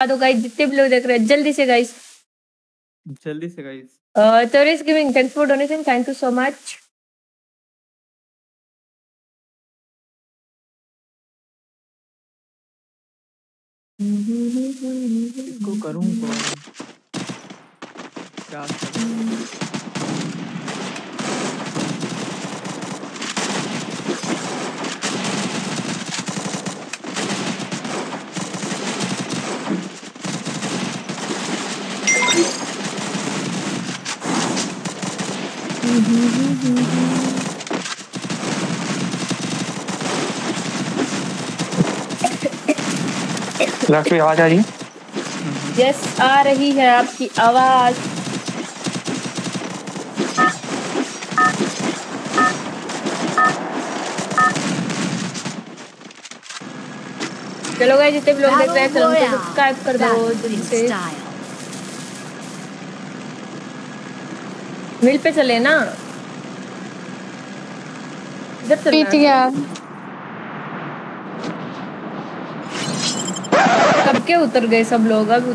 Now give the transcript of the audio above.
दो गाइस जितने भी लोग देख रहे हैं जल्दी से गाइस जल्दी से गाइस तो is giving thanks for donation thank you so much इसको करूँ कौन? क्या करूँ? लड़की आवाज़ आ रही है? यस आ रही है आपकी आवाज़। चलो गाइस जितने भी लोग देख रहे हैं चलो उनको सब्सक्राइब कर दो जल्दी से मिल पे चले ना। इधर पीट गया कब के उतर गए सब लोग? अब